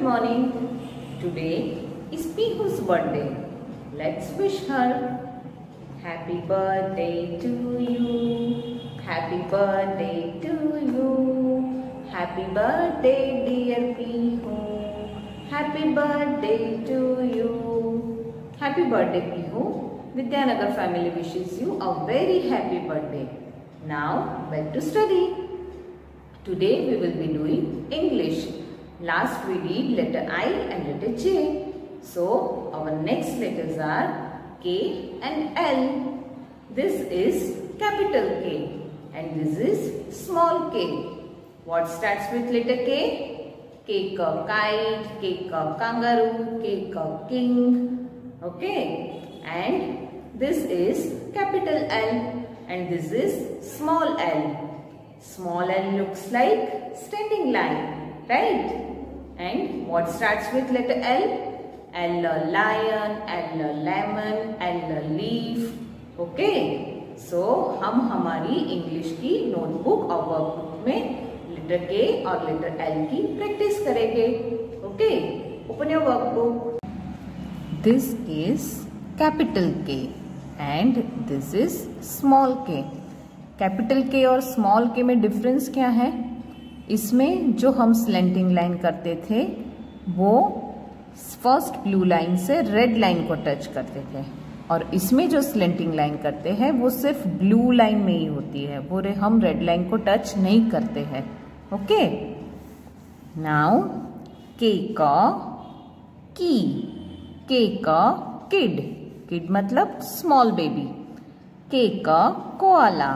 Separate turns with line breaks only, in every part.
Good morning. Today is Pihu's birthday. Let's wish her happy birthday to you. Happy birthday to you. Happy birthday, dear Pihu. Happy birthday to you. Happy birthday, Pihu. Vidyanagar family wishes you a very happy birthday. Now, back to study. Today we will be doing English. Last we did letter I and letter J. So our next letters are K and L. This is capital K and this is small k. What starts with letter K? K ka kite, K ka kangaroo, K ka king. Okay. And this is capital L and this is small l. Small l looks like standing line, right? And what starts with letter L? L lion, L lemon, L leaf. Okay? So हम हमारी English की notebook और workbook में letter K और letter L की practice करेंगे okay open your workbook this is capital K and this is small K capital K और small के में डिफरेंस क्या है इसमें जो हम स्लेंटिंग लाइन करते थे, वो फ़र्स्ट ब्लू लाइन से रेड लाइन को टच करते थे। और इसमें जो स्लेंटिंग लाइन करते हैं, वो सिर्फ़ ब्लू लाइन में ही होती है। वो रे, हम रेड लाइन को टच नहीं करते हैं। ओके नाउ के का की के का किड किड मतलब स्मॉल बेबी के का कोआला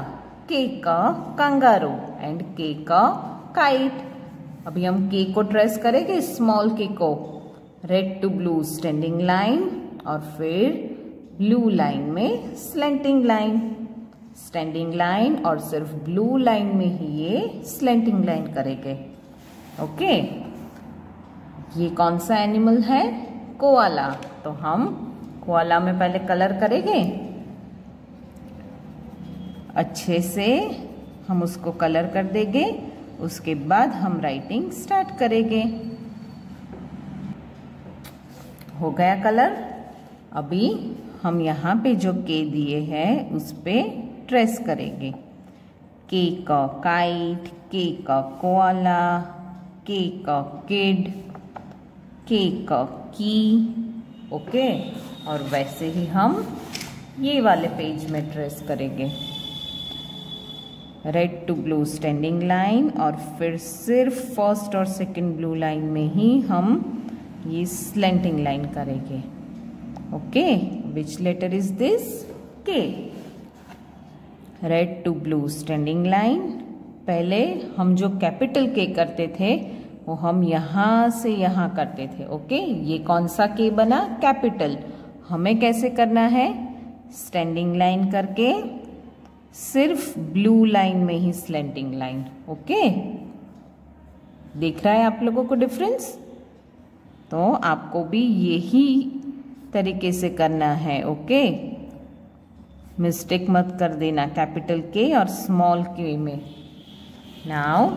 के का कंगारू एंड के का काइट अभी हम के को ट्रेस करेंगे स्मॉल के को। Red to blue standing line और फिर ब्लू लाइन में स्लेंटिंग लाइन स्टैंडिंग लाइन और सिर्फ़ ब्लू लाइन में ही ये स्लेंटिंग लाइन करेंगे। ओके ये कौन सा एनिमल है? कोआला तो हम कोआला में पहले कलर करेंगे। अच्छे से हम उसको कलर कर देंगे। उसके बाद हम राइटिंग स्टार्ट करेंगे। हो गया कलर अभी हम यहाँ पे जो के दिए हैं, उस पर ट्रेस करेंगे। के का काइट के का कोआला के का किड के का की ओके और वैसे ही हम ये वाले पेज में ट्रेस करेंगे। Red to blue standing line और फिर सिर्फ़ फ़र्स्ट और सेकंड ब्लू लाइन में ही हम ये स्लेंटिंग लाइन करेंगे। Okay which letter is this K red to blue standing line पहले हम जो कैपिटल के करते थे, वो हम यहाँ से यहाँ करते थे। ओके ये कौन सा के बना? कैपिटल हमें कैसे करना है? स्टैंडिंग लाइन करके सिर्फ़ ब्लू लाइन में ही स्लेंटिंग लाइन ओके देख रहा है आप लोगों को डिफरेंस तो आपको भी यही तरीके से करना है ओके मिस्टेक मत कर देना कैपिटल के और स्मॉल के में। नाउ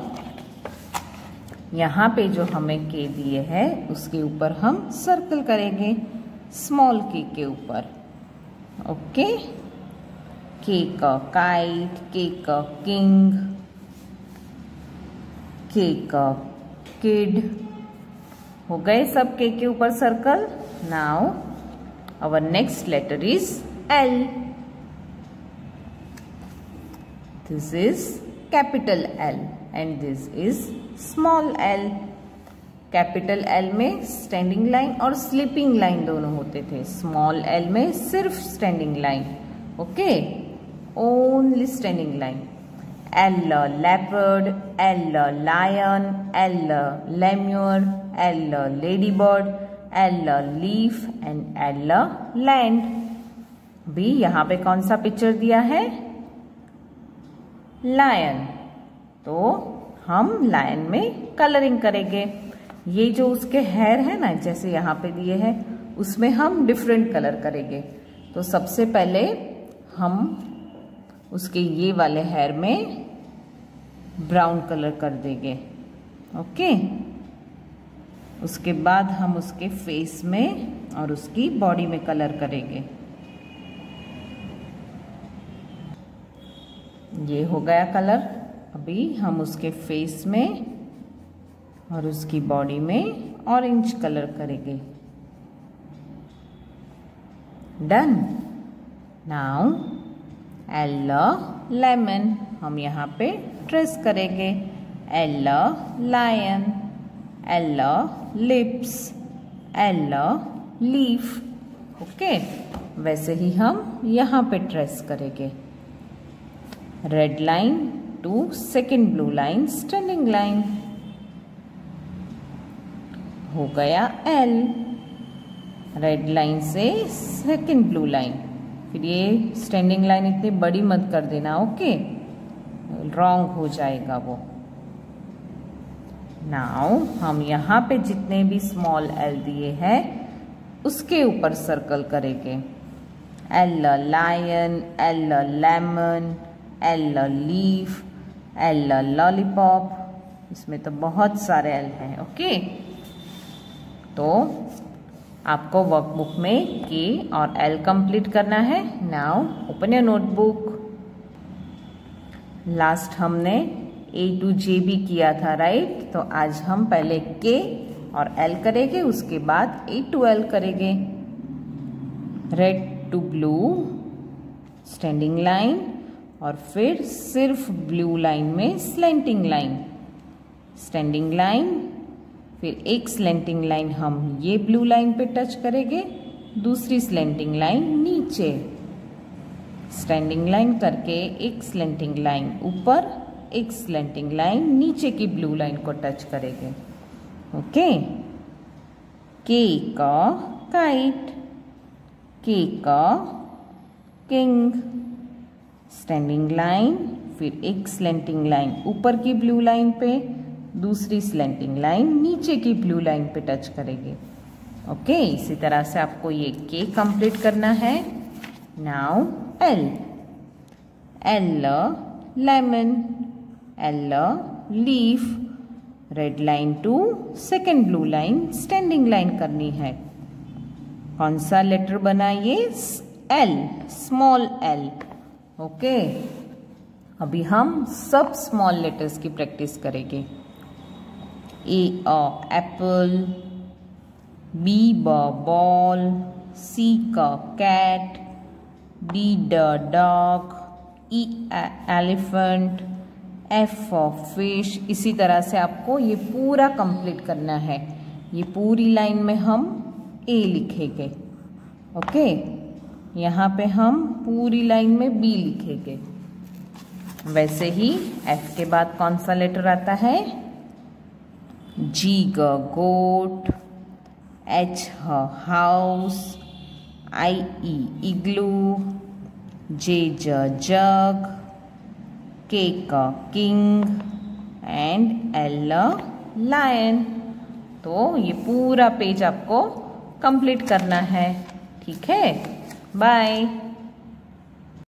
यहाँ पे जो हमें के दिए है, उसके ऊपर हम सर्कल करेंगे स्मॉल के के ऊपर ओके के का काइट के का किंग के का किड हो गए सब के के ऊपर circle now our next letter is L. This is capital L and this is small l. Capital L में स्टैंडिंग लाइन और स्लीपिंग लाइन दोनों होते थे. स्मॉल एल में सिर्फ़ standing line okay only standing line L leopard L lion L lemur L lady bird L leaf and L land भी यहाँ पे कौन सा पिक्चर दिया है? लायन तो हम लायन में कलरिंग करेंगे। ये जो उसके हेयर है ना, जैसे यहाँ पे दिए हैं, उसमें हम डिफरेंट कलर करेंगे। तो सबसे पहले हम उसके ये वाले हेयर में ब्राउन कलर कर देंगे ओके उसके बाद हम उसके फेस में और उसकी बॉडी में कलर करेंगे। ये हो गया कलर अभी हम उसके फेस में और उसकी बॉडी में ऑरेंज कलर करेंगे। डन नाउ एल लेमन हम यहाँ पे ट्रेस करेंगे. L lion L lips L leaf okay वैसे ही हम यहाँ पे ट्रेस करेंगे. Red line to second blue line standing line हो गया एल रेड लाइन से सेकेंड ब्लू लाइन फिर ये स्टैंडिंग लाइन इतनी बड़ी मत कर देना ओके रॉन्ग हो जाएगा वो। नाउ हम यहाँ पे जितने भी स्मॉल एल दिए हैं, उसके ऊपर सर्कल करेंगे। L lion L lemon L leaf L lollipop इसमें तो बहुत सारे एल हैं ओके तो आपको वर्कबुक में के और एल कंप्लीट करना है। Now open your notebook last हमने ए टू जे भी किया था राइट तो आज हम पहले के और एल करेंगे, उसके बाद ए टू एल करेंगे। Red to blue standing line और फिर सिर्फ़ ब्लू लाइन में स्लेंटिंग लाइन स्टैंडिंग लाइन फिर एक स्लेंटिंग लाइन हम ये ब्लू लाइन पे टच करेंगे, दूसरी स्लेंटिंग लाइन नीचे। स्टैंडिंग लाइन करके एक स्लेंटिंग लाइन ऊपर, एक स्लेंटिंग लाइन नीचे की ब्लू लाइन को टच करेंगे। ओके? के का काइट के का किंग स्टैंडिंग लाइन फिर एक स्लेंटिंग लाइन ऊपर की ब्लू लाइन पे दूसरी स्लेंटिंग लाइन नीचे की ब्लू लाइन पे टच करेंगे। ओके इसी तरह से आपको ये के कंप्लीट करना है। Now L L lemon L leaf red line to second blue line standing line करनी है। कौन सा लेटर बनाइए एल स्मॉल एल ओके अभी हम सब स्मॉल लेटर्स की प्रैक्टिस करेंगे। A a apple, B b ball, C का cat, D d dog E elephant, F fish. इसी तरह से आपको ये पूरा कंप्लीट करना है। ये पूरी लाइन में हम A लिखेंगे। ओके? यहाँ पे हम पूरी लाइन में B लिखेंगे। वैसे ही F के बाद कौन सा लेटर आता है? G goat, H house, I E igloo, J jug, K king and L lion. तो ये पूरा पेज आपको कंप्लीट करना है ठीक है बाय